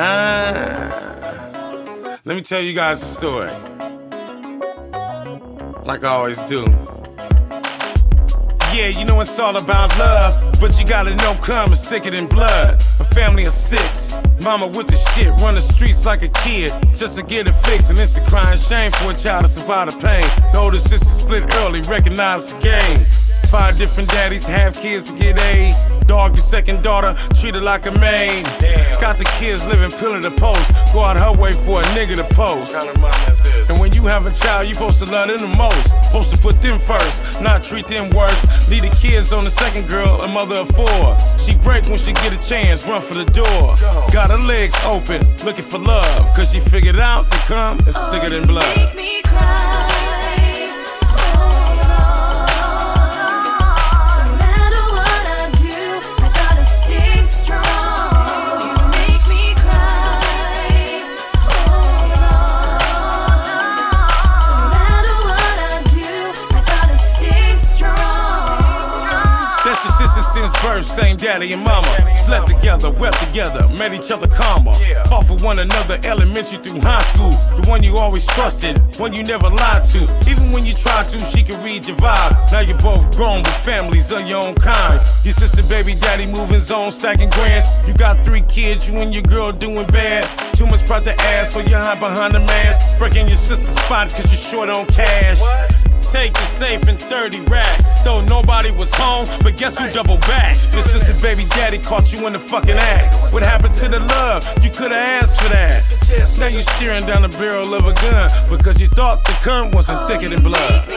Ah, let me tell you guys a story. Like I always do. Yeah, you know it's all about love, but you gotta know thicker than blood. A family of six, mama with the shit, run the streets like a kid just to get it fixed. And it's a crying shame for a child to survive the pain. The older sister split early, recognize the game. Five different daddies, have kids to get aid. Dog your second daughter, treat her like a maid. Got the kids living pillar to post. Go out her way for a nigga to post. And when you have a child, you supposed to love them the most. Supposed to put them first, not treat them worse. Leave the kids on the second girl, a mother of four. She break when she get a chance, run for the door. Got her legs open, looking for love. Cause she figured out to come and thicker than blood. Your sister since birth, same daddy and mama. Slept together, wept together, met each other calmer. Fought for one another, elementary through high school. The one you always trusted, one you never lied to. Even when you tried to, she could read your vibe. Now you're both grown with families of your own kind. Your sister, baby, daddy moving zone, stacking grants. You got three kids, you and your girl doing bad. Too much pride to ass, so you hide behind the mask. Breaking your sister's spot cause you're short on cash. Take the safe and 30 racks. Though nobody was home, but guess who double back? Your sister, baby daddy caught you in the fucking act. What happened to the love? You could've asked for that. Now you're staring down the barrel of a gun because you thought the gun wasn't thicker than blood.